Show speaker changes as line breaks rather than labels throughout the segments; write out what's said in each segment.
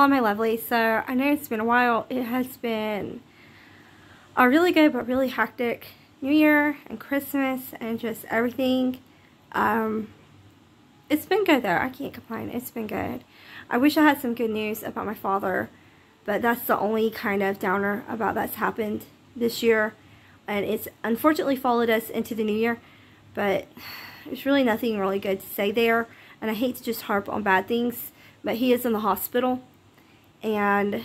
Hello my lovely. So I know it's been a while. It has been a really good but really hectic New Year and Christmas and just everything. Um, it's been good though. I can't complain. It's been good. I wish I had some good news about my father, but that's the only kind of downer about that's happened this year. And it's unfortunately followed us into the new year, but there's really nothing really good to say there. And I hate to just harp on bad things, but he is in the hospital and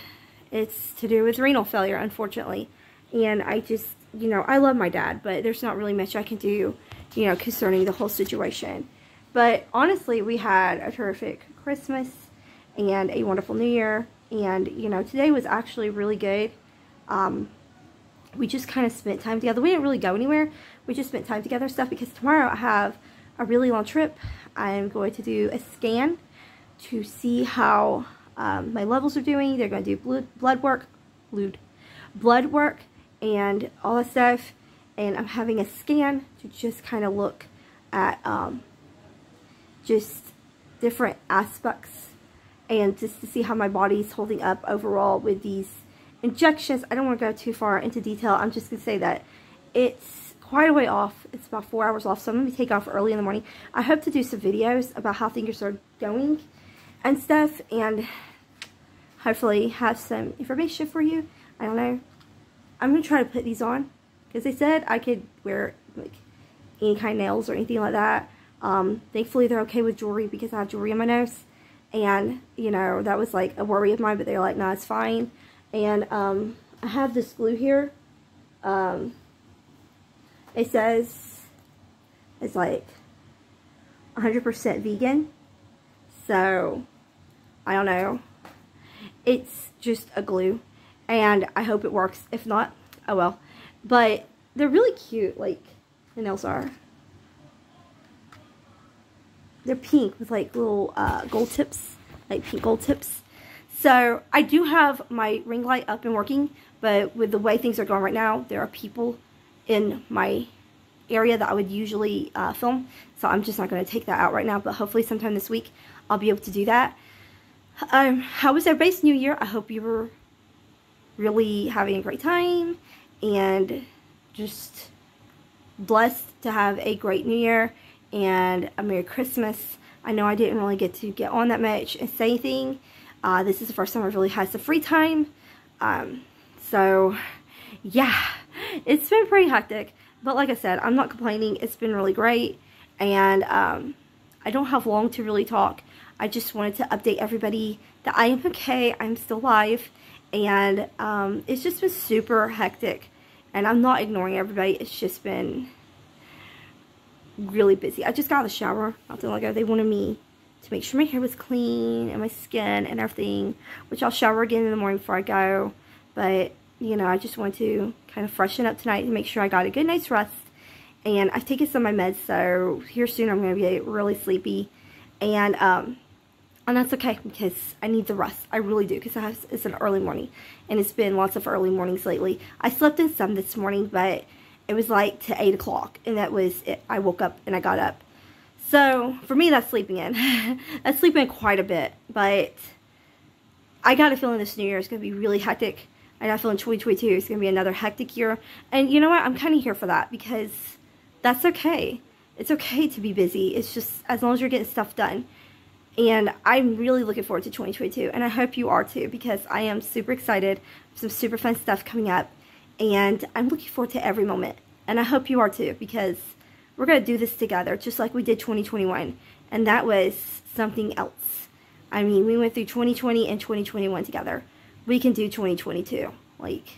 it's to do with renal failure, unfortunately. And I just, you know, I love my dad, but there's not really much I can do, you know, concerning the whole situation. But honestly, we had a terrific Christmas and a wonderful New Year. And, you know, today was actually really good. Um, we just kind of spent time together. We didn't really go anywhere. We just spent time together stuff because tomorrow I have a really long trip. I'm going to do a scan to see how um, my levels are doing. They're going to do blood, blood work, blood, blood work, and all that stuff. And I'm having a scan to just kind of look at um, just different aspects and just to see how my body's holding up overall with these injections. I don't want to go too far into detail. I'm just going to say that it's quite a way off. It's about four hours off, so I'm going to take off early in the morning. I hope to do some videos about how things are going and stuff, and hopefully have some information for you. I don't know. I'm going to try to put these on because they said I could wear like any kind of nails or anything like that. Um, thankfully, they're okay with jewelry because I have jewelry on my nose. And, you know, that was like a worry of mine, but they're like, no, it's fine. And um, I have this glue here. Um, it says it's like 100% vegan. So, I don't know. It's just a glue. And I hope it works. If not, oh well. But they're really cute, like the nails are. They're pink with like little uh, gold tips, like pink gold tips. So I do have my ring light up and working, but with the way things are going right now, there are people in my area that I would usually uh, film. So I'm just not going to take that out right now, but hopefully sometime this week I'll be able to do that. Um, how was everybody's new year? I hope you were really having a great time and just blessed to have a great new year and a Merry Christmas. I know I didn't really get to get on that much and say anything. Uh, this is the first time I've really had some free time. Um, so, yeah, it's been pretty hectic. But like I said, I'm not complaining. It's been really great. And um, I don't have long to really talk. I just wanted to update everybody that I am okay. I'm still alive. And um, it's just been super hectic. And I'm not ignoring everybody. It's just been really busy. I just got out of the shower not too long ago. They wanted me to make sure my hair was clean and my skin and everything. Which I'll shower again in the morning before I go. But, you know, I just want to kind of freshen up tonight and make sure I got a good night's rest. And I've taken some of my meds, so here soon I'm going to be really sleepy. And um, and that's okay because I need the rest. I really do because it's an early morning. And it's been lots of early mornings lately. I slept in some this morning, but it was like to 8 o'clock. And that was it. I woke up and I got up. So, for me, that's sleeping in. that's sleeping in quite a bit. But I got a feeling this new year is going to be really hectic. I got a feeling 2022 is going to be another hectic year. And you know what? I'm kind of here for that because that's okay. It's okay to be busy. It's just as long as you're getting stuff done. And I'm really looking forward to 2022. And I hope you are too because I am super excited. Some super fun stuff coming up. And I'm looking forward to every moment. And I hope you are too because we're going to do this together just like we did 2021. And that was something else. I mean, we went through 2020 and 2021 together. We can do 2022. Like,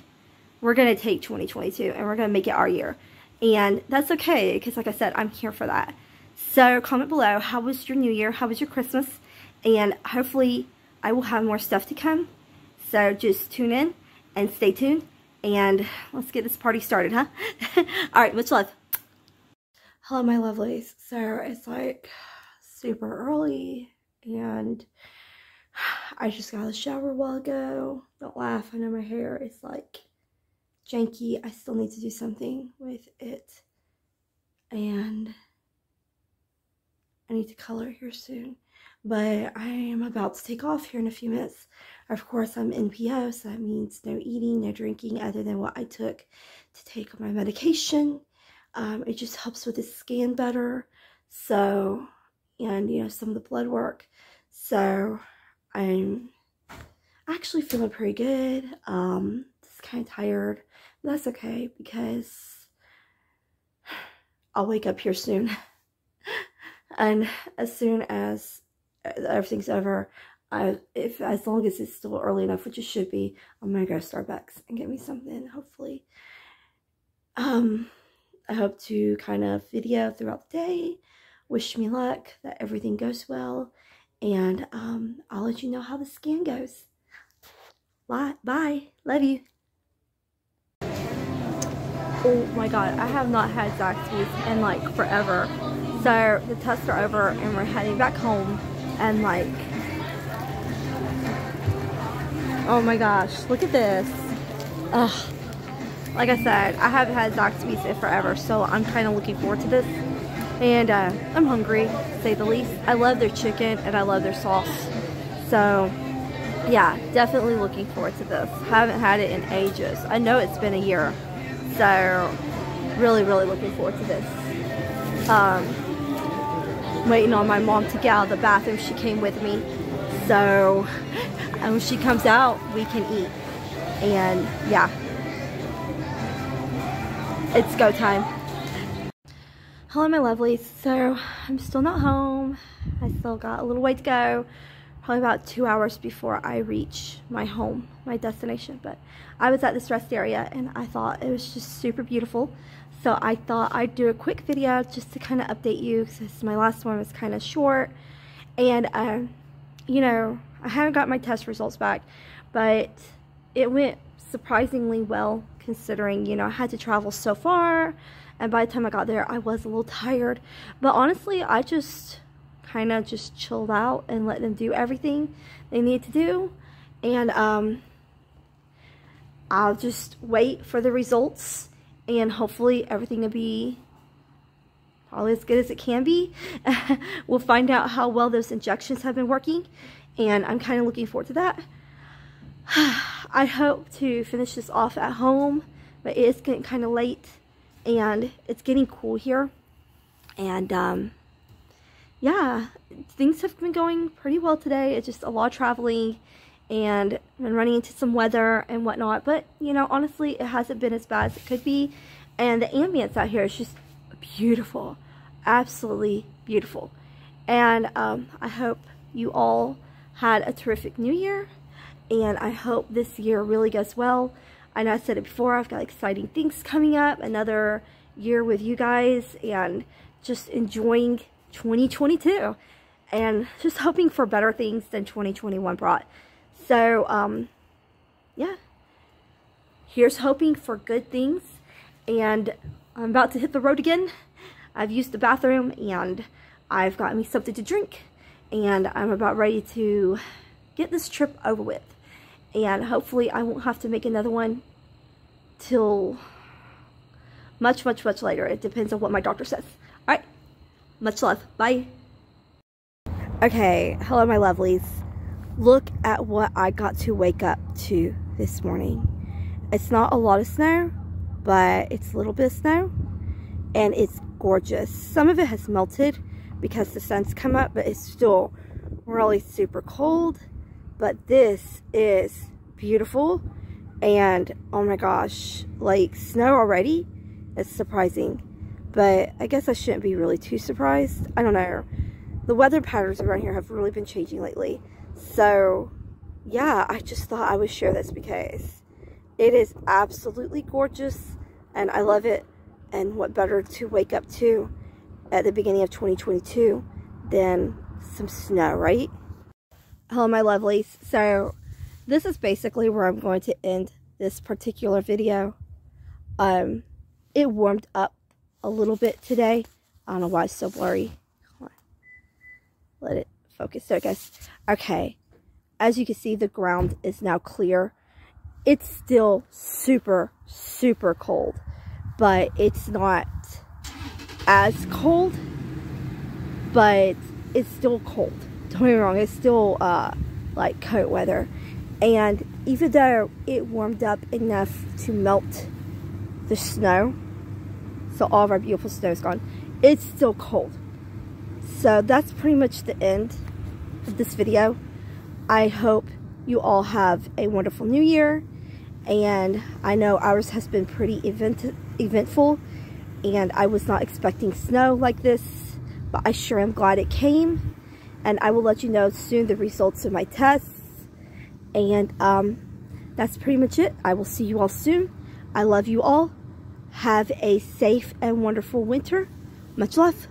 we're going to take 2022 and we're going to make it our year. And that's okay because, like I said, I'm here for that. So comment below, how was your new year? How was your Christmas? And hopefully I will have more stuff to come. So just tune in and stay tuned. And let's get this party started, huh? Alright, much love. Hello, my lovelies. So it's like super early and I just got out of the shower a while ago. Don't laugh. I know my hair is like janky. I still need to do something with it. And I need to color here soon. but I am about to take off here in a few minutes. Of course, I'm NPO, so that means no eating, no drinking other than what I took to take my medication. Um, it just helps with the skin better. So, and, you know, some of the blood work. So, I'm actually feeling pretty good. Um, just kind of tired. But that's okay because I'll wake up here soon. and as soon as everything's over, I, if as long as it's still early enough, which it should be, I'm gonna go to Starbucks and get me something, hopefully. Um, I hope to kind of video throughout the day. Wish me luck, that everything goes well, and um, I'll let you know how the scan goes. Bye. Bye. Love you. Oh my god, I have not had Zaxby's in like forever. So the tests are over and we're heading back home and like Oh my gosh, look at this. Ugh. Like I said, I haven't had Zaxby's in forever, so I'm kind of looking forward to this. And uh, I'm hungry, to say the least. I love their chicken and I love their sauce. So, yeah, definitely looking forward to this. Haven't had it in ages. I know it's been a year. So, really, really looking forward to this. Um, waiting on my mom to get out of the bathroom. She came with me. So, and when she comes out, we can eat. And yeah, it's go time. Hello my lovelies. So I'm still not home. I still got a little way to go. Probably about two hours before I reach my home, my destination. But I was at this rest area and I thought it was just super beautiful. So I thought I'd do a quick video just to kind of update you because my last one was kind of short. And, uh, you know, I haven't got my test results back, but it went surprisingly well considering, you know, I had to travel so far. And by the time I got there, I was a little tired. But honestly, I just kind of just chilled out and let them do everything they need to do. And um, I'll just wait for the results and hopefully everything will be probably as good as it can be. we'll find out how well those injections have been working and I'm kind of looking forward to that. I hope to finish this off at home, but it is getting kind of late and it's getting cool here. And um, yeah, things have been going pretty well today. It's just a lot of traveling and been running into some weather and whatnot. But, you know, honestly, it hasn't been as bad as it could be. And the ambience out here is just beautiful. Absolutely beautiful. And um, I hope you all had a terrific new year and I hope this year really goes well. I know I said it before, I've got exciting things coming up, another year with you guys and just enjoying 2022 and just hoping for better things than 2021 brought. So, um, yeah, here's hoping for good things and I'm about to hit the road again. I've used the bathroom and I've got me something to drink and I'm about ready to get this trip over with. And hopefully I won't have to make another one till much, much, much later. It depends on what my doctor says. All right. Much love. Bye. Okay. Hello, my lovelies. Look at what I got to wake up to this morning. It's not a lot of snow, but it's a little bit of snow. And it's gorgeous. Some of it has melted because the sun's come up, but it's still really super cold. But this is beautiful. And oh my gosh, like snow already? It's surprising. But I guess I shouldn't be really too surprised. I don't know. The weather patterns around here have really been changing lately. So yeah, I just thought I would share this because it is absolutely gorgeous and I love it. And what better to wake up to at the beginning of 2022 than some snow, right? Hello, my lovelies. So, this is basically where I'm going to end this particular video. Um, it warmed up a little bit today. I don't know why it's so blurry. Let it focus. There goes. Okay. As you can see, the ground is now clear. It's still super, super cold, but it's not as cold, but it's still cold. don't get me wrong, it's still uh, like cold weather. And even though it warmed up enough to melt the snow, so all of our beautiful snow is gone, it's still cold. So that's pretty much the end of this video. I hope you all have a wonderful new year. And I know ours has been pretty event eventful. And I was not expecting snow like this. But I sure am glad it came. And I will let you know soon the results of my tests. And um, that's pretty much it. I will see you all soon. I love you all. Have a safe and wonderful winter. Much love.